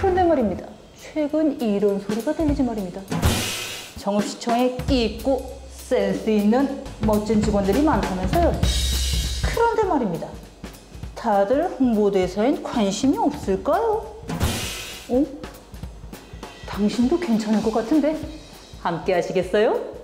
그런데 말입니다. 최근 이런 소리가 들리지 말입니다. 정읍시청에 끼 있고 센스 있는 멋진 직원들이 많다면서요. 그런데 말입니다. 다들 홍보대사엔 관심이 없을까요? 어? 당신도 괜찮을 것 같은데 함께 하시겠어요?